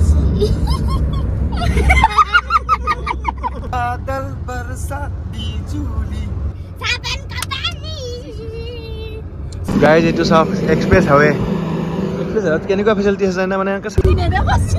बादल बरसा बिजली गाइस ये तो साफ़ एक्सप्रेस हवे एक्सप्रेस हवे कहने को फिसलती है सर मैंने इनका सीने दे बसी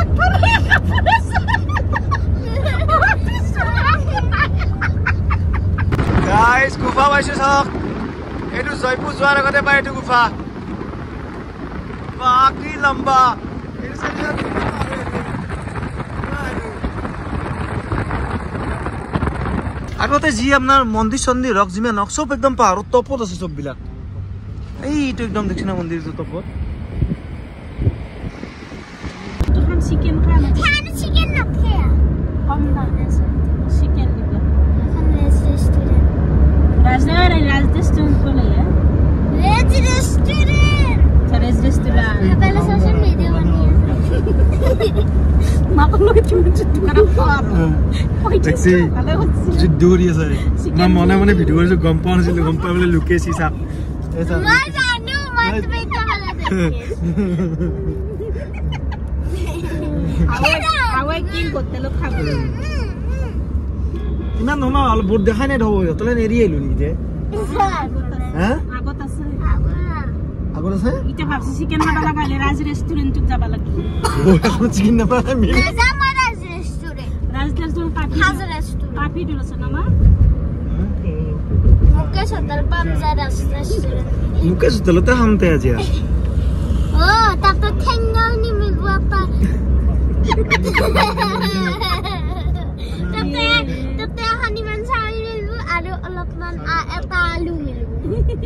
अकबर गाइस गुफा वाइस साफ़। एटू तो जयपुर स्वागत है बाय टू तो गुफा। बाकी लंबा। আগতে যি আপোনাৰ মন্দিৰ চন্দিৰ হওক যিমান হওক চব একদম পাহাৰৰ টপত আছে চববিলাক। এইটো একদম দেখিছে না মন্দিৰটো টপত। Tuhan chicken টেক্সি দৌৰিছে ইমান মনে মনে ভিডিঅ' কৰিছো গম পোৱা নাছিলো গম পাই বোলে লোকে চিচা। ইমান নহয় অলপ বহুত দেখাই নাই ধব সিহঁতলৈ নেৰি আহিলো নেকি যে? হা? আগর ভাবছি চিকেন মাটা লাগাইলে রাজ রেস্টুরেন্ট তুই যাবা লাগি ও এখন চিকেন না হ্যাঁ। মুকেশ হোটেল পামজা রাজ মুকেশ হোটেল তো হামতে আজ यार তাতে তাতে হানিমান চাইলে আৰু অলপমান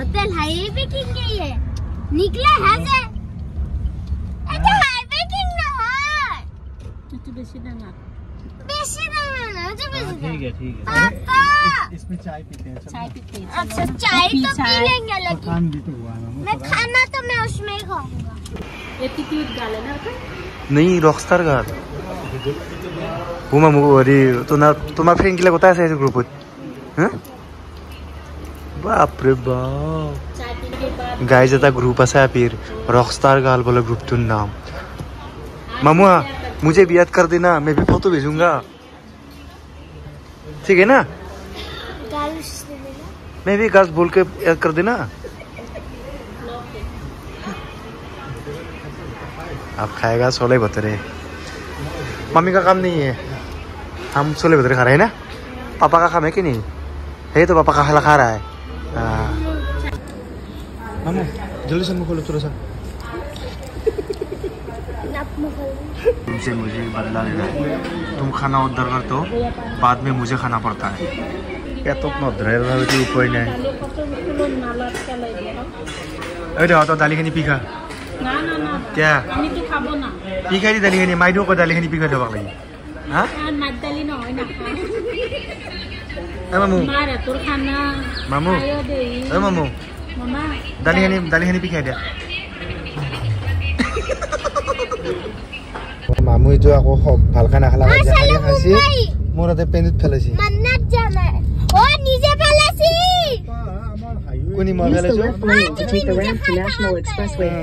होटल हाईवे किंग निकले से। अच्छा हाईवे किंग ना है। तो ना जो तो हाँ, ठीक है ठीक है। पापा। इसमें चाय पीते हैं चाय पीते हैं अच्छा चाय तो पी लेंगे खान भी तो हुआ मैं खाना तो मैं उसमें ही खाऊँगा। एटीट्यूड ना नहीं रॉकस्टार गाल हुमा मुगो अरे तो ना फ्रेंड ग्रुप बापरे बाप। गायज आता ग्रुप असा पीर। रॉकस्टार गाल बोला ग्रुपतून नाम। मामुआ मुझे भी याद कर देना, मैं भी फ़ोटो भेजूँगा। ठीक है ना? मैं भी गर्ल्स बोल के याद कर देना। आप खाएगा, सोले भतरे। मम्मी का काम नहीं है। हम सोले भतरे खा रहे हैं ना? पापा का काम है कि नहीं? है तो पापा का खाना खा रहा है। हाँ मामू जल्दी से मुँह खोलो थोड़ा सा तुमसे मुझे बदला लेना है तुम खाना ऑर्डर कर तो बाद में मुझे खाना पड़ता है क्या तो अपना ड्राइवर भी उपाय नहीं Kali foto kulon malat kalai dia. এই দেখ তই দালিখিনি পিখা Na na na. কিয়া Kami tu kabo na. পিখাই দি দালিখিনি মাইদেউ আকৌ দালিখিনি পিখাই থ'ব লাগে হা Kan madali na hoy Eh mamu. Mana tur kana? Mamu. Ayo deh. Eh mamu. Mama. Dali hani dali hani pikir dia. Mamu itu aku hok balkan akal aja. Masalah mukai. Mora deh penit pelasih. Mana jana? Oh ni je pelasih. Kuni mana lagi? Use the left lane to take the ramp to National Expressway 4.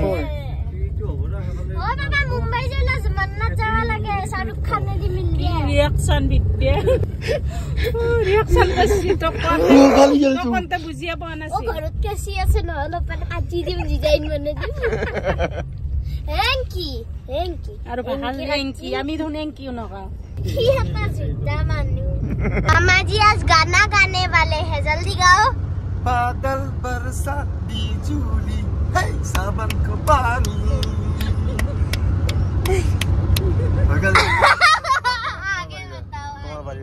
Oh, Papa, Mumbai jelas mana jalan lagi? Saya nak. Reaction भित्ते reaction कसली तो कोण तो कोण तर बुजिया पण असे ओ घरात कशी असे न न पण आजी दी डिझाइन म्हणे दी थँकी थँकी अरे बहाल थँकी आम्ही धुन थँकी नका ही आता सुद्धा मानू मामा जी आज गाना गाने वाले हैं जल्दी गाओ बादल बरसा बिजुली है सावन को पानी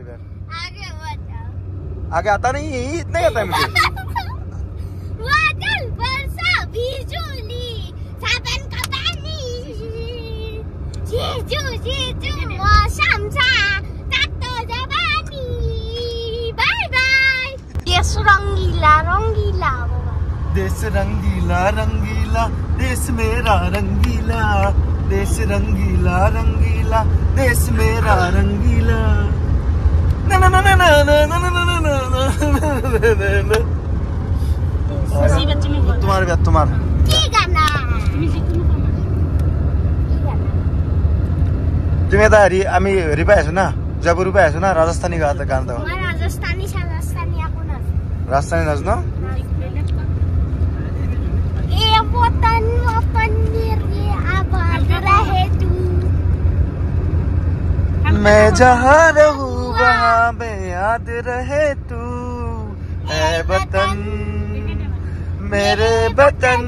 इधर। आगे बताओ आगे आता नहीं है इतना ही आता है मुझे बादल बरसा बिजुली सावन का पानी ये हुन्छ तातो जवानी by by yes Rangila Rangila अब देश रंगीला रंगीला देश मेरा रंगीला देश रंगीला रंगीला देश मेरा रंगीला जुरी पै आज गान्त मैं जहाँ रहूँ, वहाँ में याद रहे तू। ऐ वतन, मेरे वतन,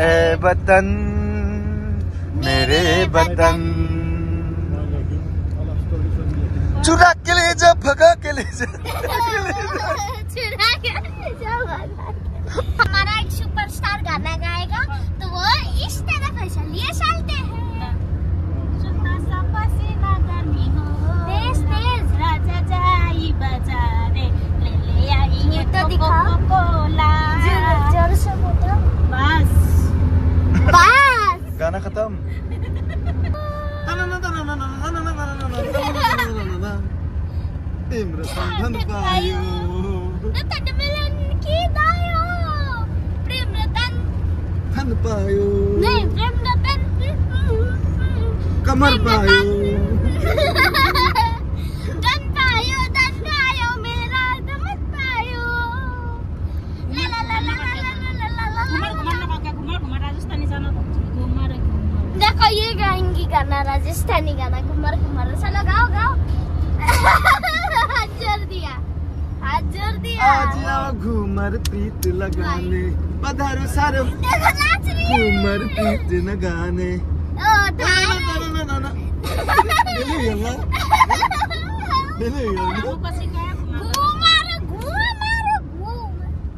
ऐ वतन, मेरे वतन। चुरा के ले जा, भगा के ले जा। हमारा एक सुपरस्टार गाना गाएगा तो वो इस तरफ़ है चलिए चलते हैं। timbre Sant'Antaio Natale Melanchi Daio Primre Tan Tanpaio Nei, Primre Tan Kamar Paio Dan sana जर दिया आज जर दिया। आज आओ घूमर प्रीत लगाने पधारो सारो। घूमर प्रीत लगाने। ओ ना ना ना घूमर घूमर घूम।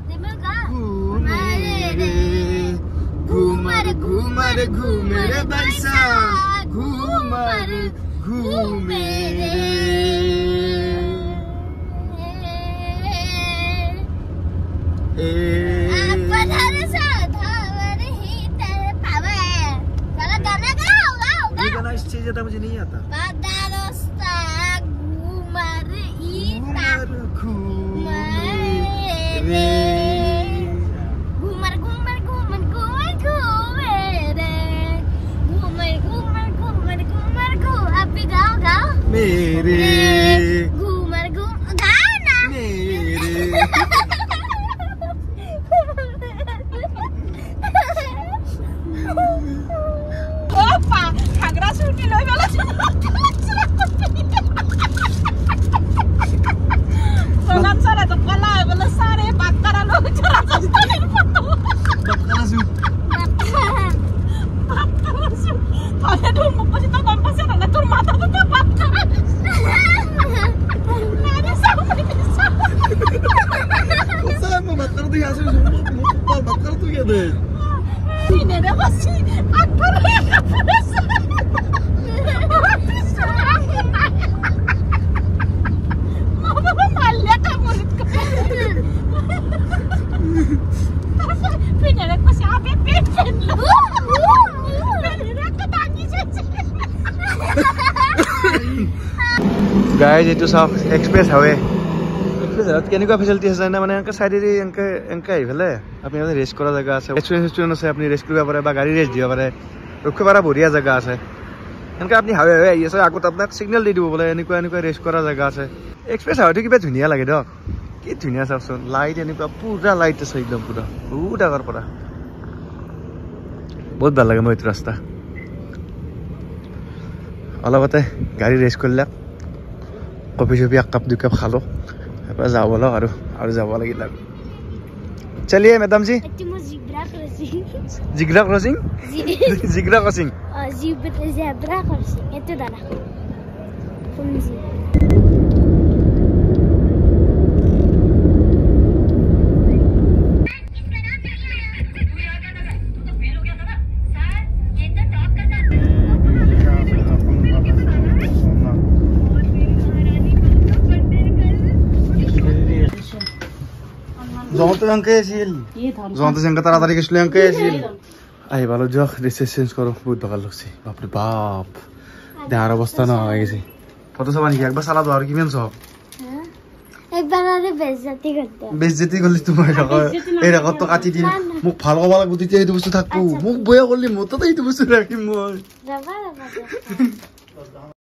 दिमागा घूमरे घूमर घूमर घूमे। रे। नहीं आता। घुमर घुमर घुमरे घुमर घुमर घुमर घुमर घुमरे घुमर घुमर घुमर घुमर घु। अभी गाओ गाओ। मेरे। घुमर घुम गाओ ना। मेरे। ओपा घाग्रा सुटी लय बेला Oh, my God. গাইজ এইটো চাওক এক্সপ্ৰেছ হাৱে। এক্সপ্ৰেছ হাৱেত কেনেকুৱা ফেচিলিটি আছে জানে মানে এনেকৈ চাইডেদি এনেকৈ এনেকৈ আহি পেলাই আপুনি ইয়াতে ৰেষ্ট কৰা জেগা আছে। ৰেষ্টুৰেণ্ট চেষ্টুৰেণ্ট আছে আপুনি ৰেষ্ট কৰিব পাৰে বা গাড়ী ৰেষ্ট দিব পাৰে। ৰখিব পৰা বঢ়িয়া জেগা আছে। এনেকৈ আপুনি হাৱে হাৱে আহি আছে আগত আপোনাক চিগনেল দি দিব বোলে এনেকুৱা এনেকুৱা ৰেষ্ট কৰা জেগা আছে। এক্সপ্ৰেছ হাৱেটো কিবা ধুনীয়া লাগে দিয়ক কি ধুনীয়া চাওকচোন লাইট এনেকুৱা পুৰা লাইট আছে একদম পুৰা। বহুত আগৰ পৰা। বহুত ভাল লাগে মই এইটো ৰাস্তা। অলপতে গাড়ী ৰেষ্ট কৰিলে কফি চফি এক কাপ দুই কাপ খালোঁ। তাৰপৰা যাব লওক আৰু আৰু যাব লাগিল আৰু। চলিয়ে madam ji zebra crossing. Zebra crossing zebra crossing Oh, zebra, zebra crossing. আহি পালো যাওক ৰিচেপশ্যন কৰো। বহুত ভাল কবা বাপৰে বাপ। দেহাৰ অৱস্থা নহয় গৈছে। ফটো চাবা নেকি? একবাৰ চালা দোৱাৰ কিমান চব